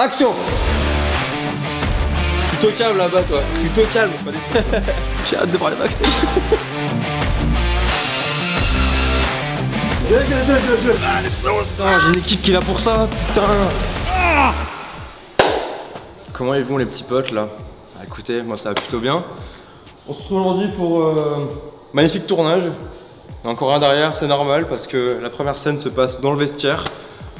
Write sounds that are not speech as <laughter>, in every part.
Action Tu te calmes là-bas, toi. Tu te calmes. <laughs> J'ai hâte de voir les backstage. Putain, j'ai une équipe qui est là pour ça, putain. Comment ils vont les petits potes là? Ah, Écoutez, moi ça va plutôt bien. On se retrouve aujourd'hui pour euh, magnifique tournage. Il y a encore un derrière, c'est normal parce que la première scène se passe dans le vestiaire.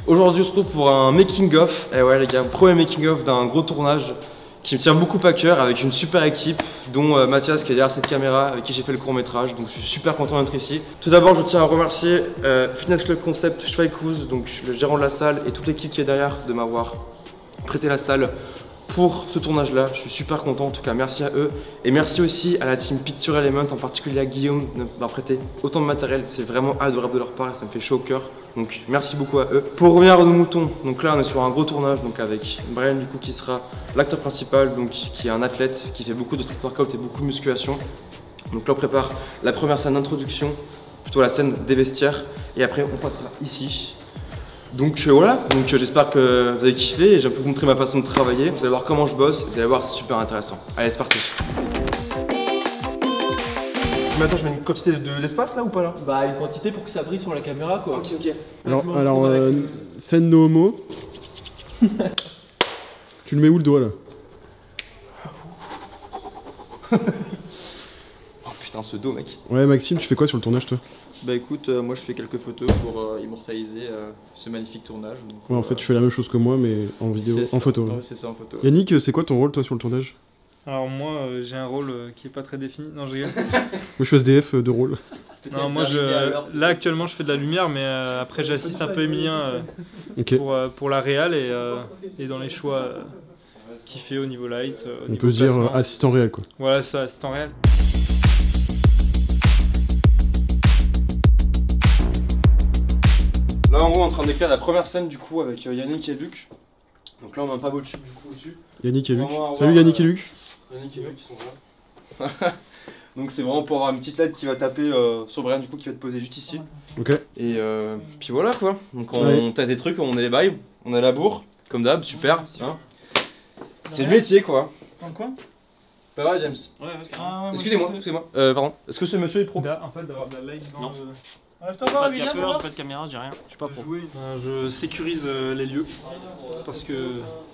Aujourd'hui, on se retrouve pour un making-of. Et ouais, les gars, premier making-of d'un gros tournage qui me tient beaucoup à cœur avec une super équipe, dont euh, Mathias qui est derrière cette caméra, avec qui j'ai fait le court-métrage. Donc, je suis super content d'être ici. Tout d'abord, je tiens à remercier euh, Fitness Club Concept Schweikous, donc le gérant de la salle, et toute l'équipe qui est derrière de m'avoir prêté la salle pour ce tournage là. Je suis super content, en tout cas merci à eux. Et merci aussi à la team Picture Element, en particulier à Guillaume d'avoir prêté autant de matériel. C'est vraiment adorable de leur part et ça me fait chaud au cœur. Donc merci beaucoup à eux. Pour revenir à nos moutons, donc là on est sur un gros tournage donc avec Brian du coup qui sera l'acteur principal, donc qui est un athlète qui fait beaucoup de street workout et beaucoup de musculation. Donc là on prépare la première scène d'introduction, plutôt la scène des vestiaires. Et après on passera ici donc euh, voilà, donc euh, j'espère que vous avez kiffé et j'ai un peu montrer ma façon de travailler. Vous allez voir comment je bosse, vous allez voir c'est super intéressant. Allez c'est parti Mais attends, je mets une quantité de l'espace là ou pas là? Bah une quantité pour que ça brille sur la caméra quoi. Ok ok. Alors, avec euh, scène no homo. <laughs> tu le mets où le doigt là? <laughs> Oh putain ce dos mec. Ouais, Maxime, tu fais quoi sur le tournage toi? Bah écoute, euh, moi je fais quelques photos pour euh, immortaliser euh, ce magnifique tournage. donc, Ouais, en euh, fait, tu fais la même chose que moi, mais en vidéo, c'est ça. en photo. Ouais, c'est ça en photo. Yannick, c'est quoi ton rôle toi sur le tournage? Alors moi euh, j'ai un rôle euh, qui est pas très défini. Non je rigole. <laughs> Moi, je suis SDF euh, de rôle. non moi je là actuellement je fais de la lumière mais euh, après j'assiste un peu Emilien euh, Ok. pour, euh, pour la réal et, euh, et dans les choix euh, qu'il fait au niveau light. euh, au On niveau peut se dire placement. euh, assistant réel quoi. Voilà ça c'est en réel. Là en gros on est en train d'écrire la première scène du coup avec euh, Yannick et Luc. Donc là on a un pas beau du coup au-dessus. Yannick et Luc. Salut Yannick et euh, Luc. Yannick et Luc qui sont là. <laughs> Donc c'est vraiment pour avoir une petite lettre qui va taper euh, sur Brian du coup qui va te poser juste ici. Ok. Et euh, puis voilà quoi. Donc on, Ouais. teste des trucs, on est les bails, on a la bourre, comme d'hab, super. hein. C'est le métier quoi. En quoi? Pas vrai James? Ouais. Ah, Excusez-moi, excusez-moi. Euh, pardon. Est-ce que ce monsieur est pro? En fait d'avoir de la light dans Non. le... Lève-toi pas, William, j'ai pas de caméra, j'ai rien. Je suis pas de pro. jouer. Enfin, je sécurise euh, les lieux parce que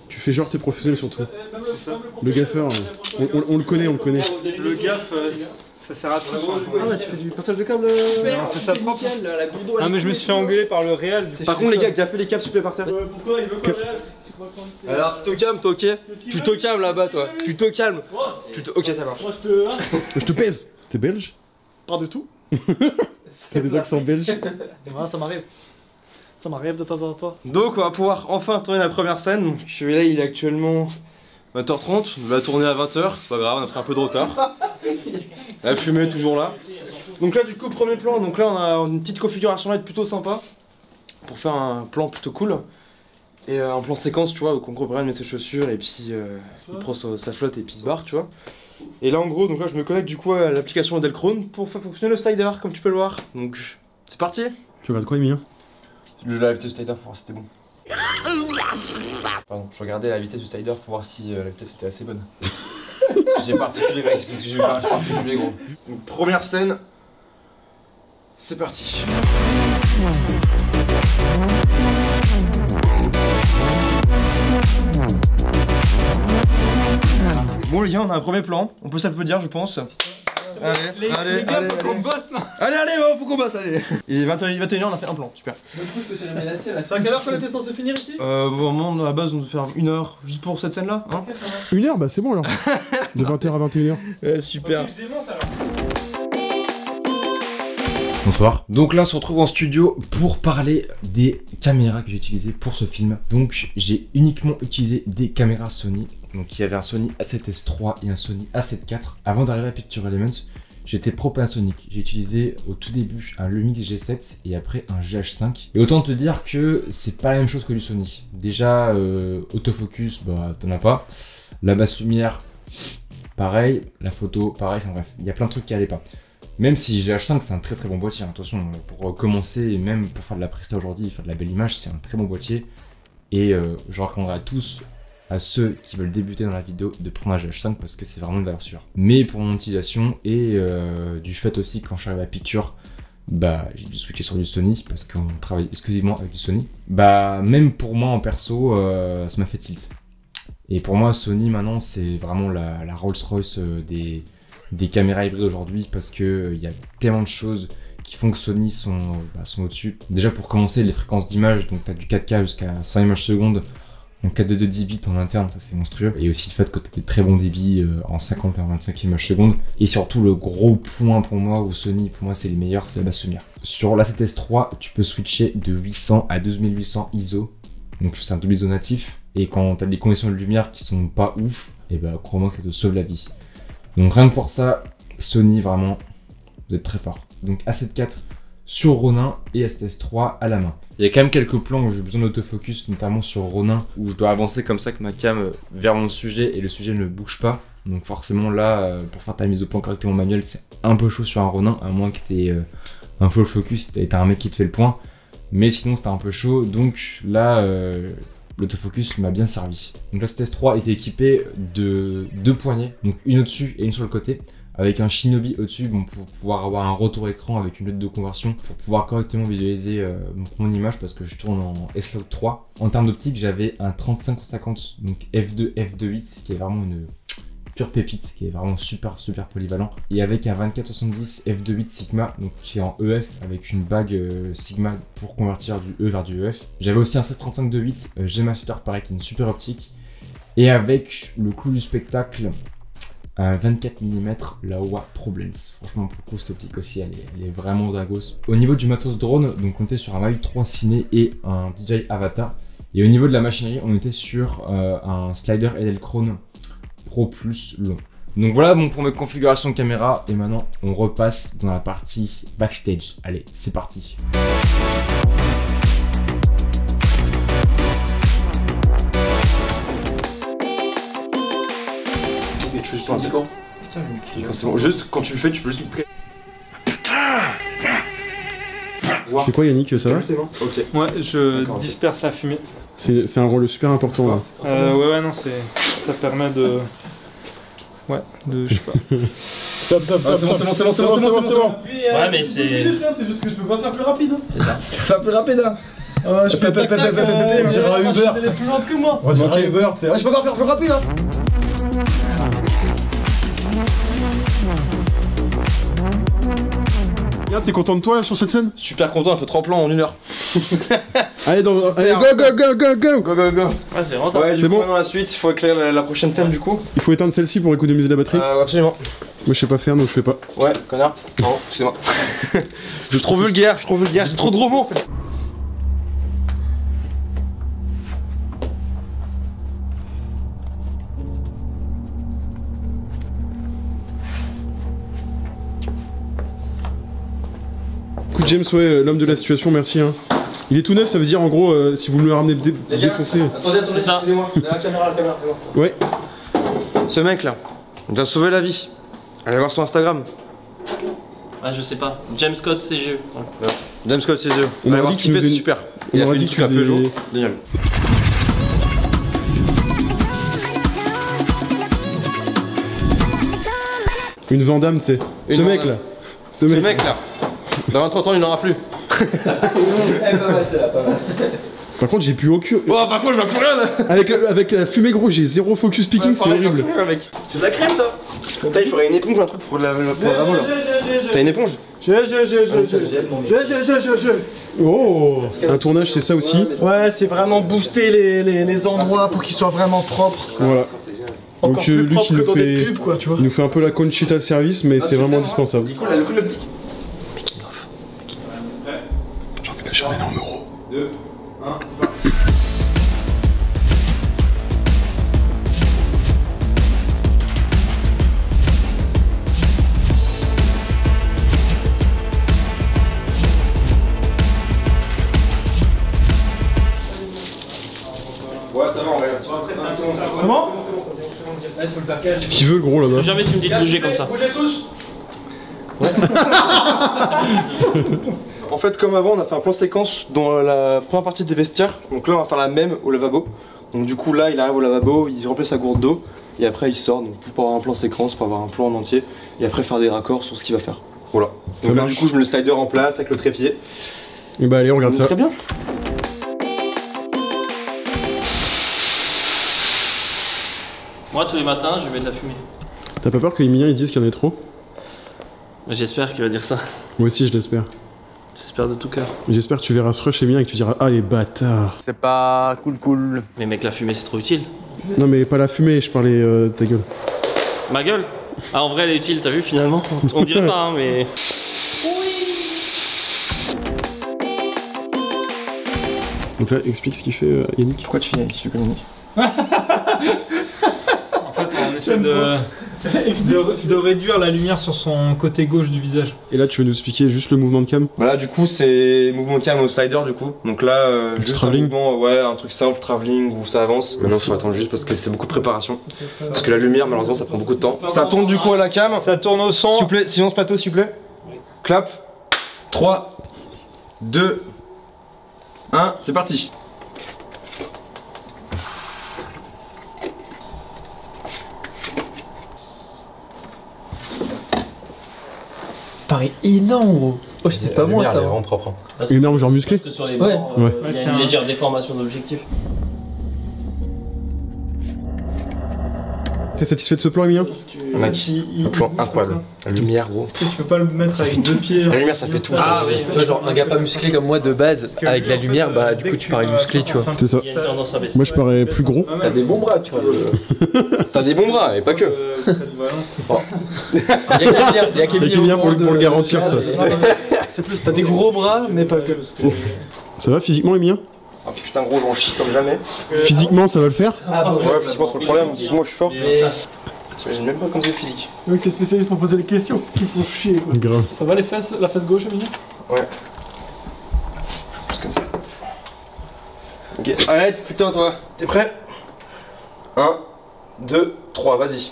Tu fais genre t'es professionnel surtout. c'est ça. Le gaffeur, euh, on, on- on le connaît, on le connaît. Le gaffe euh, ça sert à tout. Ah ouais, tu fais du passage de câble. Non, c'est ça propre. Ah mais je me suis fait engueuler par le réel. Par contre les gars, qui a fait les câbles plaît par terre Pourquoi il veut pas Alors, tu te calmes, toi, ok Tu te calmes là-bas, toi. Tu te calmes. Tu te... Ok, ça marche. Moi je te. hein <laughs> Je te pèse. T'es belge Pas du tout. <laughs> T'as des accents belges Ouais, <laughs> ça m'arrive. Ça m'arrive de temps en temps. Donc, on va pouvoir enfin tourner la première scène. Donc, je suis là, il est actuellement 20h30. On va tourner à 20h. C'est pas grave, on a pris un peu de retard. <laughs> La fumée est toujours là. Donc là, du coup, premier plan. Donc là, on a une petite configuration là plutôt sympa. Pour faire un plan plutôt cool. Et euh, un plan séquence, tu vois, où gros, Brian met ses chaussures et puis euh, il prend sa, sa flotte et puis il se barre, tu vois. Et là, en gros, donc là, je me connecte du coup à l'application Delchrome pour faire fonctionner le slider, comme tu peux le voir. Donc, c'est parti Tu regardes quoi, Emilien Le la vitesse du slider pour voir si c'était bon. Pardon, je regardais la vitesse du slider pour voir si euh, la vitesse était assez bonne. <laughs> parce que j'ai particulier, mec, c'est parce que j'ai particulier, gros. Donc, première scène, c'est parti. Bon les gars, on a un premier plan, on peut s'applaudir je pense. Allez, allez, allez, allez. bosse non Allez, allez, bon, faut qu'on bosse, allez. Il est 21, 21h, on a fait un plan, super. C'est à quelle heure qu'on était censé finir ici? Euh, vraiment, à la base, on devait faire une heure juste pour cette scène-là, hein Une heure, bah c'est bon alors. De 20h à 21h. <laughs> Ouais, super. Je démonte alors. Bonsoir. Donc là, on se retrouve en studio pour parler des caméras que j'ai utilisées pour ce film. Donc j'ai uniquement utilisé des caméras Sony. Donc il y avait un Sony A7S III et un Sony A7 IV. Avant d'arriver à Picture Elements, j'étais pro Panasonic. J'ai utilisé au tout début un Lumix G7 et après un GH5. Et autant te dire que c'est pas la même chose que du Sony. Déjà, euh, autofocus, bah t'en as pas. La basse lumière, pareil. La photo, pareil. Enfin bref, il y a plein de trucs qui allaient pas. Même si GH5 c'est un très très bon boîtier, hein. attention, pour commencer et même pour faire de la presta aujourd'hui, faire de la belle image, c'est un très bon boîtier. Et euh, je recommanderais à tous à ceux qui veulent débuter dans la vidéo de prendre un GH5 parce que c'est vraiment une valeur sûre. Mais pour mon utilisation et euh, du fait aussi quand arrivé à Picture, bah j'ai dû switcher sur du Sony parce qu'on travaille exclusivement avec du Sony. Bah même pour moi en perso, euh, ça m'a fait tilt. Et pour moi Sony maintenant c'est vraiment la, la Rolls Royce euh, des, des caméras hybrides aujourd'hui parce que il y a tellement de choses qui font que Sony sont, bah, sont au-dessus. Déjà pour commencer les fréquences d'image, donc tu as du 4K jusqu'à 100 images secondes en 4 de 10 bits en interne, ça c'est monstrueux. Et aussi le fait que tu as des très bons débits euh, en 50 et en 25 images secondes. Et surtout le gros point pour moi, où Sony pour moi c'est les meilleurs, c'est la basse lumière. Sur la 7S3, tu peux switcher de 800 à 2800 ISO. Donc c'est un double ISO natif. Et quand tu as des conditions de lumière qui sont pas ouf, et bah crois-moi que ça te sauve la vie. Donc rien que pour ça, Sony vraiment, vous êtes très fort. Donc A7 IV sur Ronin et STS3 à la main. Il y a quand même quelques plans où j'ai besoin d'autofocus, notamment sur Ronin, où je dois avancer comme ça avec ma cam euh, vers mon sujet et le sujet ne bouge pas. Donc forcément là, euh, pour faire ta mise au point correctement manuel, c'est un peu chaud sur un Ronin, à moins que tu aies un full focus et t'as un mec qui te fait le point. Mais sinon c'était un peu chaud, donc là, euh, l'autofocus m'a bien servi. Donc la STS3 était équipée de deux poignées, donc une au-dessus et une sur le côté avec un Shinobi au-dessus pour pouvoir avoir un retour écran avec une note de conversion pour pouvoir correctement visualiser euh, mon image parce que je tourne en S-Log 3. En termes d'optique, j'avais un 35-50 donc f2 f2.8 qui est vraiment une pépite qui est vraiment super super polyvalent et avec un 24-70 f2.8 Sigma donc qui est en EF avec une bague euh, Sigma pour convertir du E vers du EF. J'avais aussi un 1635 2.8 euh, G Master pareil qui est une super optique et avec le clou du spectacle un 24 mm la OA ProLens. Franchement, pour coup, cette optique aussi, elle est, vraiment dingos. Au niveau du matos drone, donc on était sur un Mavic 3 Ciné et un DJI Avatar. Et au niveau de la machinerie, on était sur euh, un slider Edelkrone Pro Plus long. Donc voilà bon, pour mes configurations de caméra. Et maintenant, on repasse dans la partie backstage. Allez, c'est parti. Et tu fais juste un séquent Putain, c'est bon. Juste quand tu le fais, tu peux juste me C'est quoi Yannick, ça va Ok. Moi, je disperse la fumée. C'est c'est un rôle super important là. Euh, ouais, ouais, non, c'est, ça permet de, ouais, de, je sais pas. Stop, stop, stop, stop, c'est bon, c'est bon, c'est bon, c'est bon, c'est bon. Ouais, mais c'est. C'est juste que je peux pas faire plus rapide. C'est ça. Pas plus rapide, hein Euh, je peux euh, pep, on la Uber. Elle est plus lente que moi. On dirait Uber, tu sais. Ouais, je peux pas faire plus rapide, hein Regarde, t'es content de toi là sur cette scène Super content, elle fait 3 plans en une heure. <laughs> Allez, dans... Allez, go, go, go, go, go Go, go, go. Ouais, c'est rentable. Ouais, du C'est coup, bon. maintenant la suite, il faut éclairer la, la prochaine scène du coup. Il faut éteindre celle-ci pour économiser la batterie. Euh, absolument. Moi je sais pas faire donc je fais pas. Ouais, connard. Pardon, excusez-moi. <laughs> je suis trop vulgaire, je suis trop vulgaire, j'ai trop de gros mots en fait. James, ouais, euh, l'homme de la situation, merci. Hein. Il est tout neuf, ça veut dire en gros, euh, si vous me le ramenez dé- Les gars, défoncé. attendez, attendez, C'est ça. excusez-moi. La caméra, la caméra, c'est bon. Ouais, Ce mec là, il nous a sauvé la vie. Allez voir son Instagram. Ah, je sais pas. James Scott CGE. James Scott, ses yeux. On Allez voir ce qu'il fait, c'est super. on Il a fait dit une truc à qu'il Peugeot. Génial. une Vandame, tu sais. Ce mec là. Ce mec là, dans 20-30 ans, il n'en aura plus. <laughs> Par contre, j'ai plus aucun. Bon, par contre, je vois plus rien là. Avec, avec la fumée gros, j'ai zéro focus speaking, c'est je horrible. C'est de la crème ça. Putain, il faudrait une éponge ou un truc pour la, pour la là. T'as une éponge j'ai, j'ai, j'ai, j'ai, j'ai, j'ai, j'ai, j'ai, j'ai. Oh Un tournage, c'est ça aussi. Ouais, c'est vraiment booster les, les, les endroits pour qu'ils soient vraiment propres. Voilà. Encore Donc, euh, plus qui que nous dans des fait- pubs, quoi, tu vois. Il nous fait un peu la Conchita de service, mais c'est vraiment indispensable. Cool, elle cool l'optique. Le gros là-bas Jamais tu me dis de bouger comme ça. Bougez tous <laughs> En fait, comme avant, on a fait un plan séquence dans la première partie des vestiaires. Donc là, on va faire la même au lavabo. Donc du coup là il arrive au lavabo, il remplit sa gourde d'eau et après il sort donc pour avoir un plan séquence, pour avoir un plan en entier et après faire des raccords sur ce qu'il va faire. Voilà. Donc là du coup je mets le slider en place avec le trépied. Et bah allez, on regarde ça. Très bien. Moi, tous les matins, je mets de la fumée. T'as pas peur que Emilien il dise qu'il y en ait trop? J'espère qu'il va dire ça. Moi aussi, je l'espère. J'espère de tout cœur. J'espère que tu verras ce rush Emilien et que tu diras Ah les bâtards. C'est pas cool cool. Mais mec, la fumée, c'est trop utile. Non, mais pas la fumée, je parlais euh, de ta gueule. Ma gueule? Ah, en vrai, elle est utile, t'as vu finalement? On dirait pas, hein, mais. Donc là, explique ce qu'il fait euh, Yannick. Pourquoi tu fais tu fais comme Yannick? <laughs> fait, on essaie de, <laughs> de, de réduire la lumière sur son côté gauche du visage. Et là, tu veux nous expliquer juste le mouvement de cam? Voilà, du coup, c'est mouvement de cam au slider, du coup. Donc là, euh, juste travelling. un mouvement, ouais, un truc simple, travelling, où ça avance. Maintenant, faut attendre juste parce que c'est beaucoup de préparation. Parce que la lumière, malheureusement, ça prend beaucoup de temps. Ça tourne du coup à la cam. Ça tourne au son. S'il vous plaît, silence plateau, s'il vous plaît. Clap. 3, 2, 1, c'est parti. Paraît énorme, gros. Oh, c'était pas moi ça. vraiment propre. Énorme, genre musclé Parce que sur les Ouais. bords, euh, Ouais. il y a c'est une un- légère déformation d'objectif. T'es satisfait de ce plan, Emilien Mec, un plan incroyable. La lumière, gros. Tu peux pas le mettre avec deux pieds. La lumière, ça fait tout. Ah ça. oui, Tu vois, genre un gars pas musclé comme moi de base, avec lui, la lumière, euh, bah du coup tu parais musclé, tu vois. C'est ça. Moi, je parais plus gros. T'as des bons bras, tu vois. <laughs> T'as des bons bras, mais pas que. Euh. Il y a le- pour le garantir, ça. C'est plus, t'as des gros bras, mais pas que. Ça va physiquement, Emilien Ah putain, gros, j'en chie comme jamais. Physiquement, ça va le faire Ouais, physiquement, c'est pas le problème. Physiquement, je suis fort. Mais- T'imagines même pas comme c'est physique. Le mec, c'est spécialiste pour poser des questions qui font chier. quoi. Grave. Ça va les fesses, la fesse gauche, Emilien Juste comme ça. Ok, arrête, putain, toi. T'es prêt? 1, 2, 3, vas-y.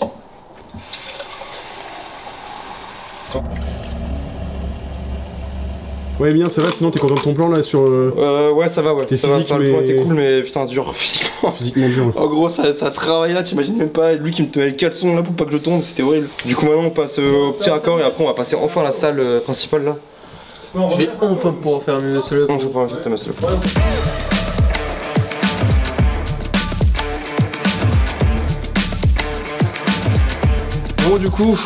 Ouais, Emilien, ça va Sinon, t'es content de ton plan là sur. euh, Euh, ouais, ça va, ouais. Ça va, ça va, le point mais- était cool, mais putain, dur <laughs> physiquement. physiquement dur En gros, ça, ça travaille là, t'imagines même pas. Lui qui me tenait le caleçon là pour pas que je tombe, c'était horrible. Du coup, maintenant, on passe euh, au petit raccord et après, on va passer enfin à la salle principale là. Je vais enfin pouvoir faire mieux solo. Non, faut pas faire ta masse là. Bon, du coup,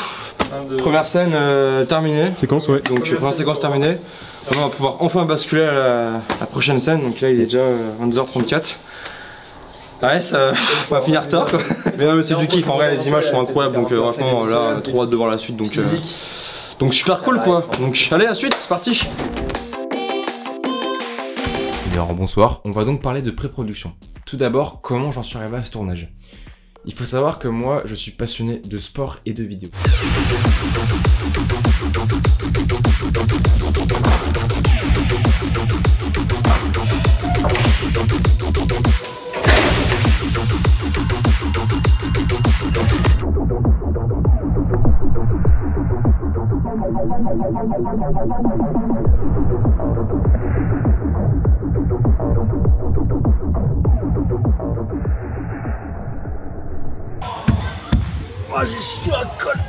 première scène euh, terminée. Séquence, ouais. Donc première séquence terminée. On va pouvoir enfin basculer à la, la prochaine scène. Donc là il est déjà euh, 22h34. Ouais, ça on va finir tard quoi. Mais non, mais c'est du kiff. En vrai, les images sont incroyables. Donc euh, franchement, là, trop hâte de voir la suite. Donc, euh, donc super cool quoi. Donc allez, la suite, c'est parti. Eh bien, bonsoir. On va donc parler de pré-production. Tout d'abord, comment j'en suis arrivé à ce tournage? Il faut savoir que moi, je suis passionné de sport et de vidéo.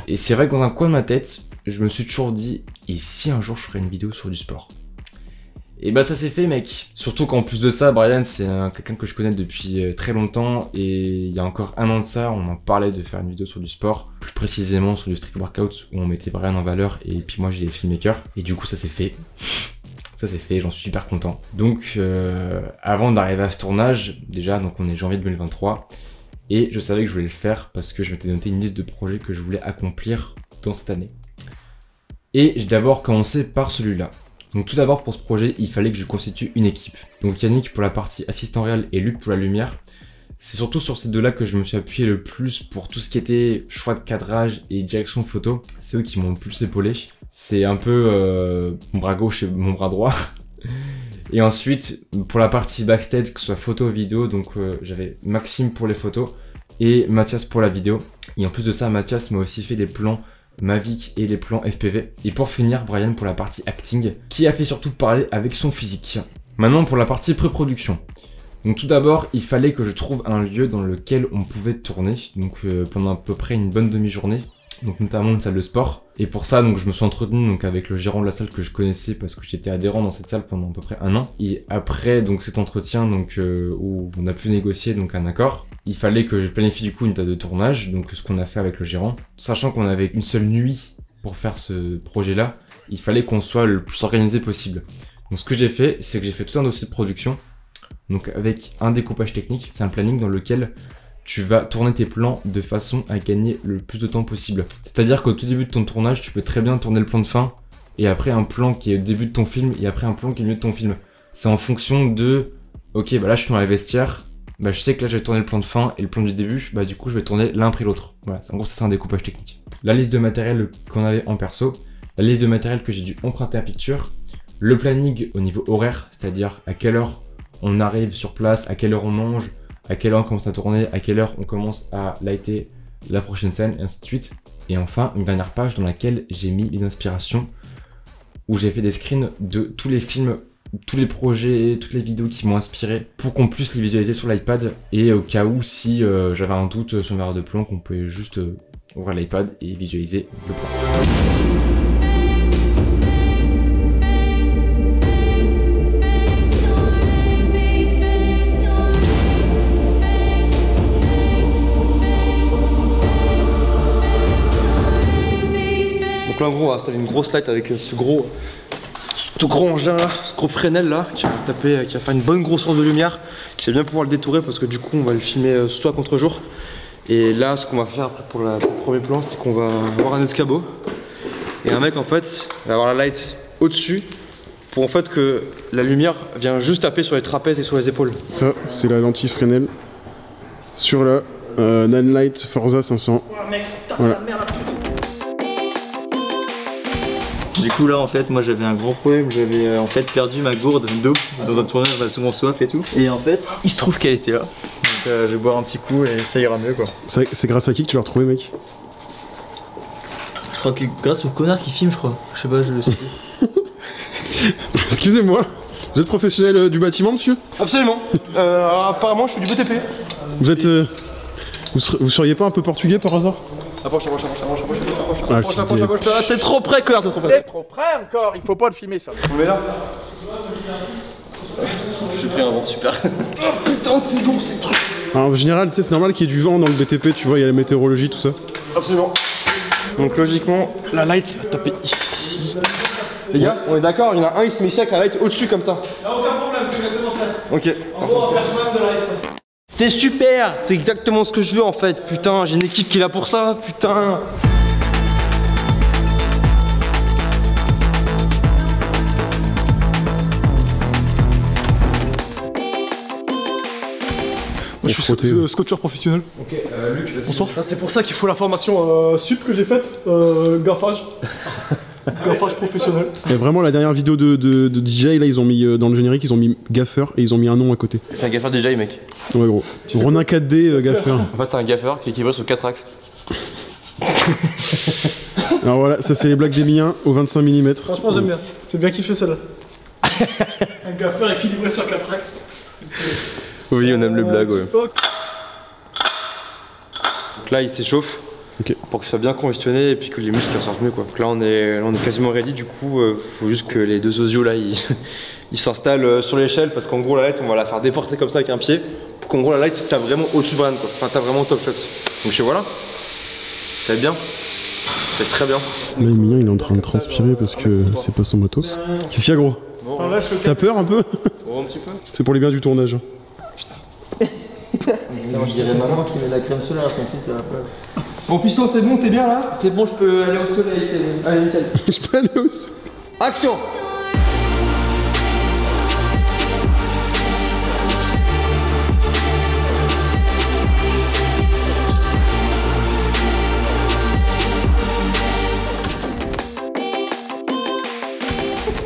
Et c'est vrai que dans un coin de ma tête, je me suis toujours dit, et si un jour je ferais une vidéo sur du sport? Et bah ça s'est fait mec. Surtout qu'en plus de ça, Brian c'est un- quelqu'un que je connais depuis euh, très longtemps et il y a encore un an de ça, on en parlait de faire une vidéo sur du sport, plus précisément sur du street workout où on mettait Brian en valeur et puis moi j'ai les filmmakers. Et du coup ça s'est fait. Ça c'est fait, j'en suis super content. Donc euh, avant d'arriver à ce tournage, déjà donc on est janvier 2023 et je savais que je voulais le faire parce que je m'étais noté une liste de projets que je voulais accomplir dans cette année. Et j'ai d'abord commencé par celui-là. Donc tout d'abord pour ce projet, il fallait que je constitue une équipe. Donc Yannick pour la partie assistant réel et Luc pour la lumière. C'est surtout sur ces deux-là que je me suis appuyé le plus pour tout ce qui était choix de cadrage et direction photo. C'est eux qui m'ont le plus épaulé. C'est un peu euh, mon bras gauche et mon bras droit. Et ensuite, pour la partie backstage, que ce soit photo, vidéo, donc euh, j'avais Maxime pour les photos et Mathias pour la vidéo. Et en plus de ça, Mathias m'a aussi fait les plans Mavic et les plans FPV. Et pour finir, Brian pour la partie acting, qui a fait surtout parler avec son physique. Maintenant pour la partie pré-production. Donc tout d'abord, il fallait que je trouve un lieu dans lequel on pouvait tourner, donc euh, pendant à peu près une bonne demi-journée, donc notamment une salle de sport. Et pour ça, donc je me suis entretenu donc avec le gérant de la salle que je connaissais parce que j'étais adhérent dans cette salle pendant à peu près un an. Et après donc cet entretien donc euh, où on a pu négocier donc un accord, il fallait que je planifie du coup une date de tournage, donc ce qu'on a fait avec le gérant, sachant qu'on avait une seule nuit pour faire ce projet-là, il fallait qu'on soit le plus organisé possible. Donc ce que j'ai fait, c'est que j'ai fait tout un dossier de production, donc avec un découpage technique, c'est un planning dans lequel tu vas tourner tes plans de façon à gagner le plus de temps possible. C'est-à-dire qu'au tout début de ton tournage, tu peux très bien tourner le plan de fin, et après un plan qui est au début de ton film, et après un plan qui est au milieu de ton film. C'est en fonction de, ok, bah là je suis dans les vestiaires, bah je sais que là je vais tourner le plan de fin et le plan du début, bah du coup je vais tourner l'un après l'autre. Voilà, en gros c'est un découpage technique. La liste de matériel qu'on avait en perso, la liste de matériel que j'ai dû emprunter à Picture, le planning au niveau horaire, c'est-à-dire à quelle heure on arrive sur place, à quelle heure on mange, à quelle heure on commence à tourner, à quelle heure on commence à lighter la prochaine scène, et ainsi de suite. Et enfin, une dernière page dans laquelle j'ai mis les inspirations, où j'ai fait des screens de tous les films, tous les projets, toutes les vidéos qui m'ont inspiré, pour qu'on puisse les visualiser sur l'iPad, et au cas où, si euh, j'avais un doute sur verre de plomb, qu'on pouvait juste euh, ouvrir l'iPad et visualiser le plan. Donc là en gros on va installer une grosse light avec euh, ce gros ce gros engin là, ce gros Fresnel là, qui va taper, euh, qui va faire une bonne grosse source de lumière, qui va bien pouvoir le détourer parce que du coup on va le filmer euh, soit contre jour. Et là ce qu'on va faire après pour, la- pour le premier plan c'est qu'on va avoir un escabeau. Et un mec en fait va avoir la light au-dessus pour en fait que la lumière vient juste taper sur les trapèzes et sur les épaules. Ça, c'est la lentille Fresnel sur la euh, Nanlite Forza 500. mec, ça tape Voilà. sa mère là. Du coup là en fait moi j'avais un gros problème, j'avais euh, en fait perdu ma gourde d'eau dans un tournage, on a souvent soif et tout. Et en fait il se trouve qu'elle était là. Donc euh, je vais boire un petit coup et ça ira mieux quoi. C'est grâce à qui que tu l'as retrouvé, mec? Je crois que grâce au connard qui filme je crois. Je sais pas, je le sais. <laughs> Excusez-moi, vous êtes professionnel euh, du bâtiment, monsieur? Absolument. Euh, apparemment je fais du BTP. Vous êtes. euh, vous, ser- vous seriez pas un peu portugais par hasard? Approche, approche, approche, approche, approche, approche, Ah, approche, approche, approche, approche. T'es trop près, connard, t'es trop près. trop près encore, il faut pas le filmer ça. On le met là J'ai pris un vent super. Putain, c'est lourd ces trucs. Alors, En général, tu sais, c'est normal qu'il y ait du vent dans le BTP, tu vois, il y a la météorologie, tout ça. Absolument. Donc logiquement, la light va taper ici. Les gars, on est d'accord, il y en a un, il se met ici avec la light au-dessus comme ça. Y'a aucun problème, c'est exactement ça. Ok. En gros, on va faire chemin de la light. C'est super, c'est exactement ce que je veux en fait. Putain, j'ai une équipe qui est là pour ça, putain. Je suis ouais. scotcheur professionnel. Ok, euh, Luc, vas-y. Bonsoir. C'est pour ça qu'il faut la formation euh, sup que j'ai faite, euh, gaffage. <laughs> <laughs> gaffage professionnel. Et vraiment, la dernière vidéo de, de, de DJ, là, ils ont mis euh, dans le générique, ils ont mis gaffeur et ils ont mis un nom à côté. C'est un gaffeur DJ, mec. Ouais, gros. Ronin 4D, euh, gaffeur. En fait, t'as un gaffeur qui est équilibré sur 4 axes. <laughs> Alors voilà, ça, c'est les blagues des miens au 25 mm. Franchement, j'aime bien. J'ai bien kiffé celle-là. <laughs> Un gaffeur équilibré sur 4 axes. Oui, on aime les blagues, ouais. Donc là, il s'échauffe. Pour qu'il soit bien congestionné et puis que les muscles ressortent mieux quoi. Donc là on est, là, on est quasiment ready du coup euh, faut juste que les deux osios là ils <laughs> ils s'installent euh, sur l'échelle parce qu'en gros la light on va la faire déporter comme ça avec un pied pour qu'en gros la light t'as vraiment au-dessus de Brian quoi. Enfin t'as vraiment top shot. Donc je sais voilà. Ça va être bien. Ça va être très bien. Là, le mien, il est en train de transpirer parce que c'est pas son matos. Qu'est-ce qu'il y a, gros? T'as peur un peu? Bon un petit peu. C'est pour les biens du tournage. Je dirais maman qui met la crème solaire à son fils à la plage. Bon piston c'est bon, t'es bien là? C'est bon, je peux aller au soleil, c'est bon. Allez, nickel. <laughs> Je peux aller aussi. Action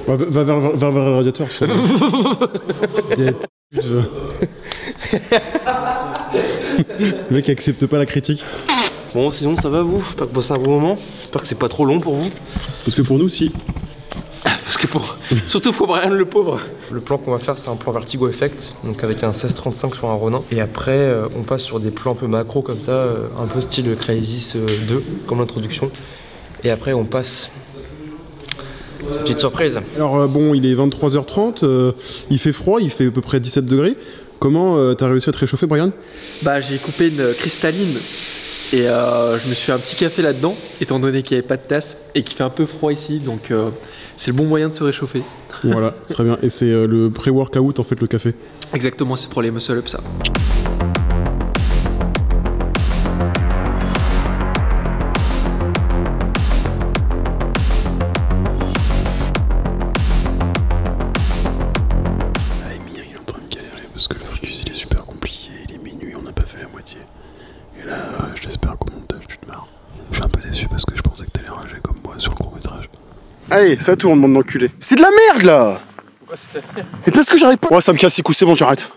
Va, va vers, vers, vers le radiateur. <laughs> c'est des putes, va. Le mec accepte pas la critique. Bon sinon ça va vous? J'espère que vous passez un bon moment. J'espère que c'est pas trop long pour vous. Parce que pour nous, si. Parce que pour, <laughs> surtout pour Brian le pauvre. Le plan qu'on va faire, c'est un plan vertigo effect, donc avec un 16-35 sur un Ronin. Et après, euh, on passe sur des plans un peu macro comme ça, euh, un peu style Crysis euh, 2, comme l'introduction. Et après, on passe. Petite surprise. Alors euh, bon, il est 23h30, euh, il fait froid, il fait à peu près 17 degrés. Comment euh, t'as réussi à te réchauffer, Brian? Bah j'ai coupé une cristalline et euh, je me suis fait un petit café là-dedans, étant donné qu'il n'y avait pas de tasse et qu'il fait un peu froid ici, donc euh, c'est le bon moyen de se réchauffer. Voilà, très bien. Et c'est le pré-workout en fait, le café? Exactement, c'est pour les muscle-ups ça. Allez, ça tourne, bande d'enculés. C'est de la merde là Et parce que j'arrive pas. Ouais, ça me casse les coups, c'est bon, j'arrête.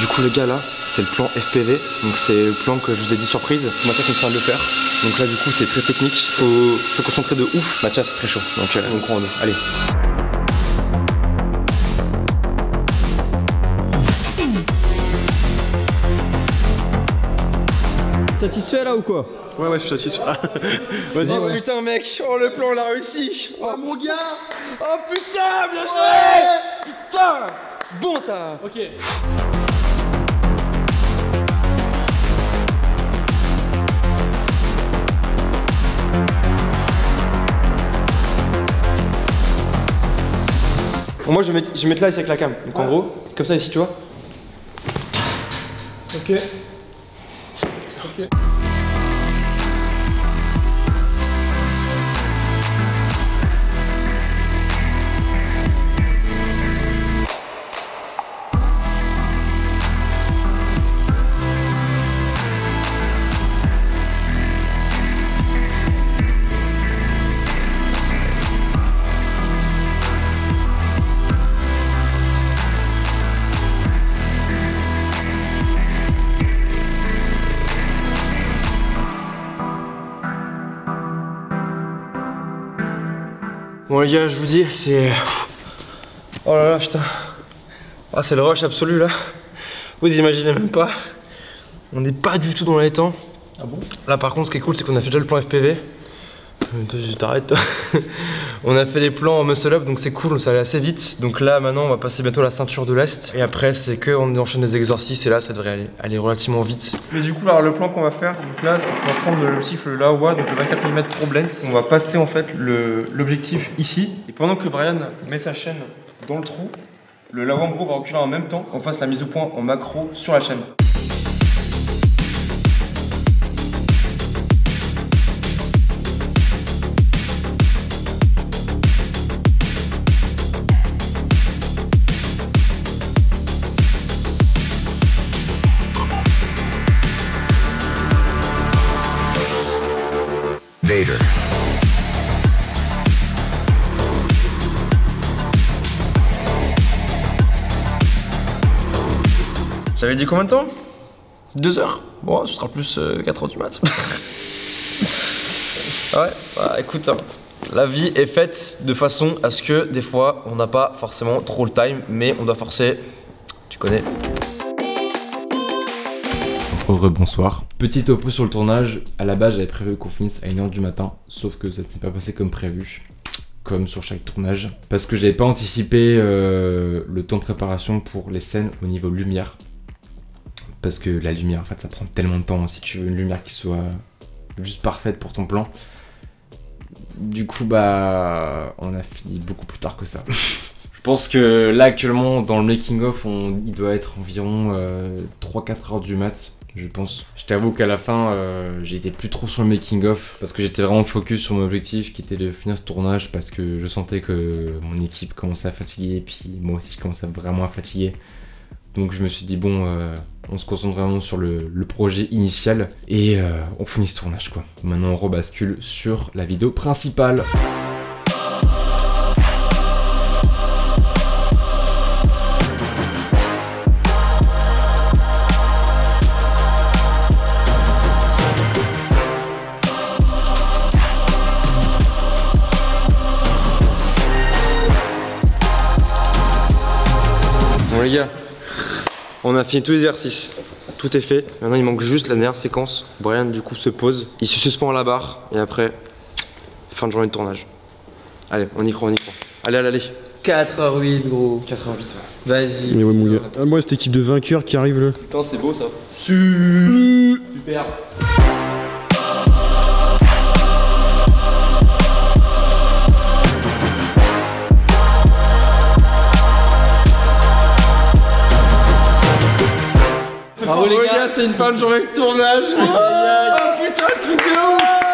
Du coup, les gars, là, c'est le plan FPV. Donc, c'est le plan que je vous ai dit surprise. Mathias est en train de le faire. Donc, là, du coup, c'est très technique. Faut se concentrer de ouf. Mathias, c'est très chaud. Donc, euh, on croit en nous. Allez. Satisfait là ou quoi Ouais, ouais, je suis satisfait. <laughs> Vas-y, Oh ouais. putain, mec. Oh, le plan, on l'a réussi. Oh, mon gars. Oh, putain, bien joué. Putain. Bon, ça. Ok. Bon, moi, je vais, mettre, je vais mettre là ici avec la cam. Donc, en gros, comme ça, ici, tu vois. Ok. Ok. Bon les gars, je vous dis, c'est... Oh là là, putain. Ah, c'est le rush absolu là. Vous imaginez même pas. On n'est pas du tout dans les temps. Ah bon? Là par contre, ce qui est cool, c'est qu'on a fait déjà le plan FPV. T'arrêtes. <laughs> on a fait les plans en muscle up, donc c'est cool, ça allait assez vite. Donc là, maintenant, on va passer bientôt à la ceinture de l'Est. Et après, c'est que on enchaîne des exercices et là, ça devrait aller, relativement vite. Mais du coup, alors, le plan qu'on va faire, donc là, on va prendre le Laowa, donc le 24 mm Pro Blends. On va passer en fait l'objectif ici. Et pendant que Brian met sa chaîne dans le trou, le Laowa en gros va reculer en même temps qu'on fasse la mise au point en macro sur la chaîne. J'avais dit combien de temps? 2 heures Bon, ce sera plus 4 heures du mat. <laughs> ouais, bah écoute, hein, la vie est faite de façon à ce que des fois on n'a pas forcément trop le time, mais on doit forcer. Tu connais. Rebonsoir. Petit topo sur le tournage. À la base, j'avais prévu qu'on finisse à 1h du matin, sauf que ça ne s'est pas passé comme prévu. Comme sur chaque tournage. Parce que j'avais pas anticipé euh, le temps de préparation pour les scènes au niveau lumière. Parce que la lumière, en fait, ça prend tellement de temps. Si tu veux une lumière qui soit juste parfaite pour ton plan. Du coup, bah, on a fini beaucoup plus tard que ça. <laughs> Je pense que là, actuellement, dans le making-of, il doit être environ 3-4 heures du mat, je pense. Je t'avoue qu'à la fin, euh, j'étais plus trop sur le making-of parce que j'étais vraiment focus sur mon objectif qui était de finir ce tournage parce que je sentais que mon équipe commençait à fatiguer et puis moi aussi je commençais vraiment à fatiguer. Donc je me suis dit, bon, euh, on se concentre vraiment sur le, projet initial et euh, on finit ce tournage quoi. Maintenant on rebascule sur la vidéo principale. On a fini tous les exercices. Tout est fait. Maintenant, il manque juste la dernière séquence. Brian, du coup, se pose. Il se suspend à la barre. Et après, fin de journée de tournage. Allez, on y croit, on y croit. Allez, allez, allez. 4h08 gros. 4h08, ouais. Vas-y. Mais ouais, mon gars. Ah, moi, cette équipe de vainqueurs qui arrive là. Putain, c'est beau ça. Super. C'est une fin de journée de tournage. oh putain, le truc de ouf.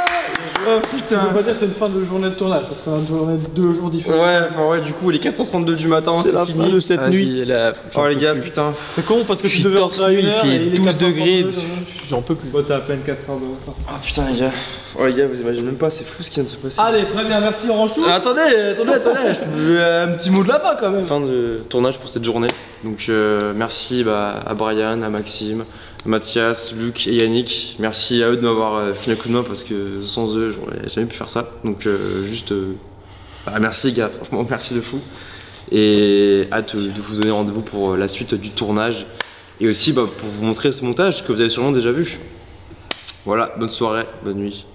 Oh putain. On va pas dire que c'est une fin de journée de tournage parce qu'on a tourné deux jours différents. Ouais, enfin ouais, du coup, il est 4h32 du matin, c'est fini de cette nuit. Oh les gars, putain. C'est con parce que Je tu suis devais torse nu, une il fait et il est 12 4h32, degrés. J'en peux plus. Bon, t'as à peine 4 heures de retard. Oh putain les gars. Oh les gars, vous imaginez même pas, c'est fou ce qui vient de se passer. Allez, très bien, merci, on range tout. Ah, attendez, attendez, attendez, je veux un petit mot de la fin quand même. Fin de tournage pour cette journée. Donc euh, merci bah, à Brian, à Maxime, Mathias, Luc et Yannick. Merci à eux de m'avoir euh, filé un coup de main parce que sans eux, j'aurais jamais pu faire ça. Donc euh, juste euh, bah, merci gars, franchement merci de fou. Et hâte de vous donner rendez-vous pour la suite du tournage. Et aussi bah, pour vous montrer ce montage que vous avez sûrement déjà vu. Voilà, bonne soirée, bonne nuit.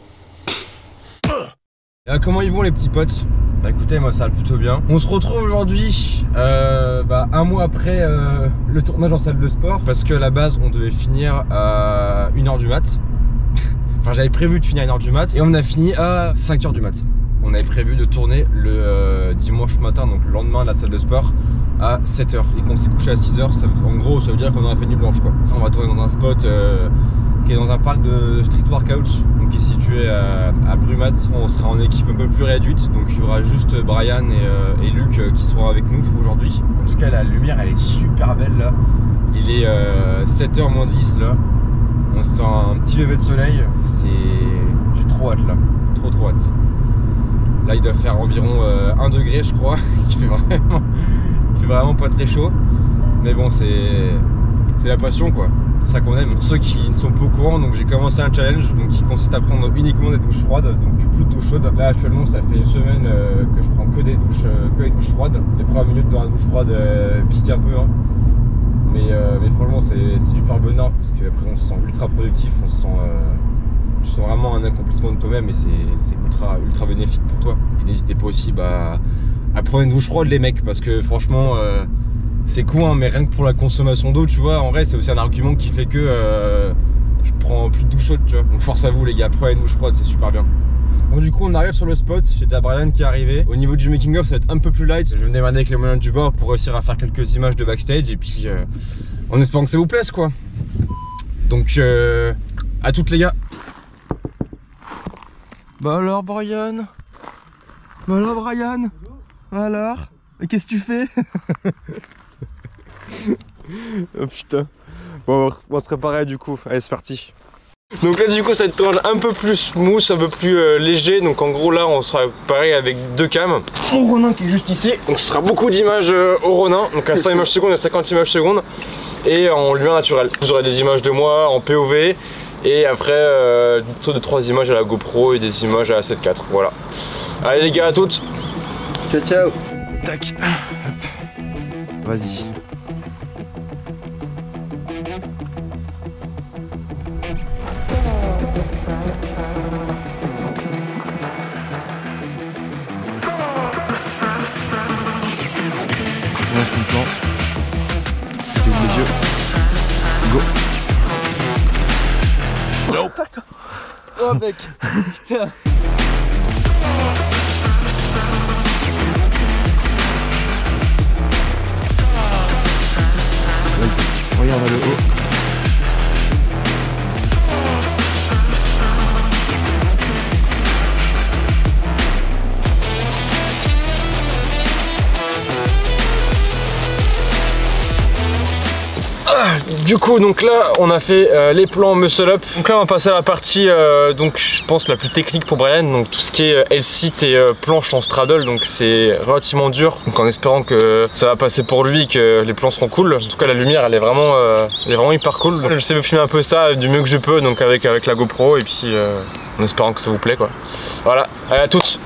Euh, comment ils vont les petits potes? Bah écoutez, moi ça va plutôt bien. On se retrouve aujourd'hui, euh, bah, un mois après euh, le tournage en salle de sport, parce que à la base on devait finir à 1h du mat. <laughs> enfin j'avais prévu de finir à 1h du mat, et on a fini à 5h du mat. On avait prévu de tourner le euh, dimanche matin, donc le lendemain de la salle de sport, à 7h. Et qu'on s'est couché à 6h, ça veut- en gros ça veut dire qu'on aurait fait nuit blanche quoi. On va tourner dans un spot qui est dans un parc de street workout, donc qui est situé à, à Brumat. On sera en équipe un peu plus réduite, donc il y aura juste Brian et, euh, et Luc euh, qui seront avec nous aujourd'hui. En tout cas, la lumière elle est super belle là. Il est 7h moins 10 là. On sent un petit lever de soleil. C'est. J'ai trop hâte là. Trop trop hâte. Là, il doit faire environ 1 degré, je crois. <laughs> Il fait vraiment, il fait vraiment pas très chaud. Mais bon, c'est c'est la passion quoi. Ça qu'on aime. Pour ceux qui ne sont pas au courant, donc j'ai commencé un challenge donc qui consiste à prendre uniquement des douches froides, donc plus de douche chaude. Là actuellement ça fait une semaine euh, que je prends que des douches, euh, que des douches froides. Les premières minutes dans la douche froide euh, piquent un peu, hein. mais, mais franchement c'est du pur bonheur parce qu'après on se sent ultra productif, on se sent, tu sens vraiment un accomplissement de toi-même et c'est ultra ultra bénéfique pour toi. Et n'hésitez pas aussi bah, à prendre une douche froide les mecs parce que franchement c'est con hein, mais rien que pour la consommation d'eau tu vois en vrai c'est aussi un argument qui fait que euh, je prends plus de douche chaude tu vois donc force à vous les gars prenez une douche froide c'est super bien Bon du coup on arrive sur le spot, j'ai déjà Brian qui est arrivé. Au niveau du making of ça va être un peu plus light. Je vais me avec les moyens du bord pour réussir à faire quelques images de backstage et puis euh, en espérant que ça vous plaise quoi. Donc euh, à toutes les gars. Bah alors Brian? Bah alors Brian? Alors? Mais qu'est-ce que tu fais? <laughs> <laughs> Oh putain. Bon, on va se préparer du coup. Allez, c'est parti. Donc là, du coup, ça va être un peu plus smooth, un peu plus euh, léger. Donc en gros, là, on sera pareil avec deux cams. Mon Ronin qui est juste ici. Donc ce sera beaucoup d'images euh, au Ronin. Donc à 100 images secondes et 50 images secondes. Et en lumière naturelle. Vous aurez des images de moi en POV. Et après, euh, plutôt de 3 images à la GoPro et des images à la 7.4. Voilà. Allez les gars, à toutes. Ciao, ciao. Tac. Vas-y. Oh mec <laughs> Putain Regarde le haut. Du coup, donc là, on a fait euh, les plans muscle up. Donc là, on va passer à la partie, euh, donc je pense la plus technique pour Brian. Donc tout ce qui est euh, L-sit et planche en straddle. Donc c'est relativement dur. Donc en espérant que ça va passer pour lui, que les plans seront cool. En tout cas, la lumière, elle est vraiment, elle est vraiment hyper cool. Je sais filmer un peu ça du mieux que je peux, donc avec la GoPro et puis en espérant que ça vous plaît quoi. Voilà. Allez à tous.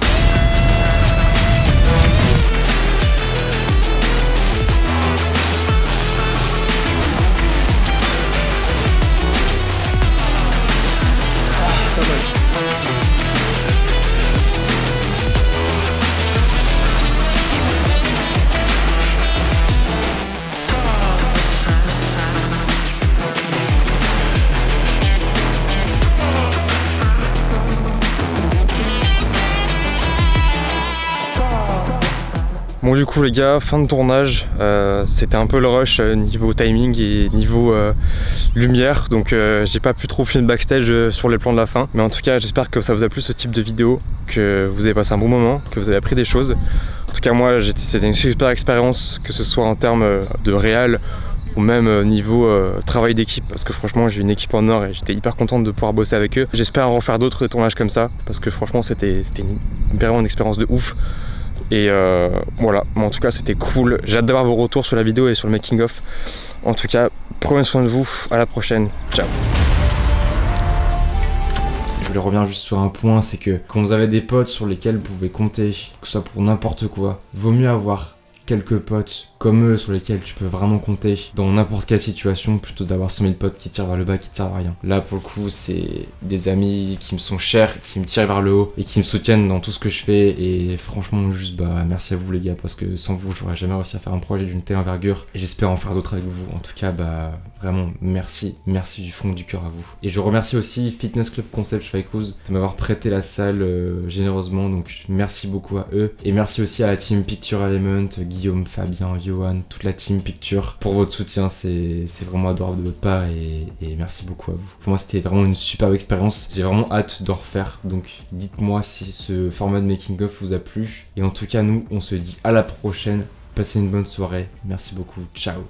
Bon du coup les gars, fin de tournage, euh, c'était un peu le rush euh, niveau timing et niveau euh, lumière, donc j'ai pas pu trop filmer backstage sur les plans de la fin. Mais en tout cas j'espère que ça vous a plu ce type de vidéo, que vous avez passé un bon moment, que vous avez appris des choses. En tout cas moi c'était une super expérience, que ce soit en termes de réel ou même niveau travail d'équipe parce que franchement j'ai une équipe en or et j'étais hyper contente de pouvoir bosser avec eux. J'espère en refaire d'autres tournages comme ça parce que franchement c'était vraiment une expérience de ouf. Et euh, voilà, en tout cas c'était cool. J'ai hâte vos retours sur la vidéo et sur le making of. En tout cas, prenez soin de vous, à la prochaine, ciao je voulais revenir juste sur un point, c'est que quand vous avez des potes sur lesquels vous pouvez compter, que ce soit pour n'importe quoi, vaut mieux avoir quelques potes comme eux sur lesquels tu peux vraiment compter dans n'importe quelle situation plutôt d'avoir 100 000 potes qui tirent vers le bas qui te servent à rien. Là pour le coup c'est des amis qui me sont chers, qui me tirent vers le haut et qui me soutiennent dans tout ce que je fais et franchement juste bah merci à vous les gars parce que sans vous j'aurais jamais réussi à faire un projet d'une telle envergure et j'espère en faire d'autres avec vous. En tout cas bah vraiment merci, merci du fond du cœur à vous. Et je remercie aussi Fitness Club Concept Schweikos de m'avoir prêté la salle euh, généreusement donc merci beaucoup à eux et merci aussi à la team Picture Element, Guillaume, Fabien, toute la team Picture pour votre soutien. C'est vraiment adorable de votre part et, merci beaucoup à vous. Pour moi, c'était vraiment une superbe expérience. J'ai vraiment hâte d'en refaire. Donc, dites-moi si ce format de making-of vous a plu. Et en tout cas, nous, on se dit à la prochaine. Passez une bonne soirée. Merci beaucoup. Ciao.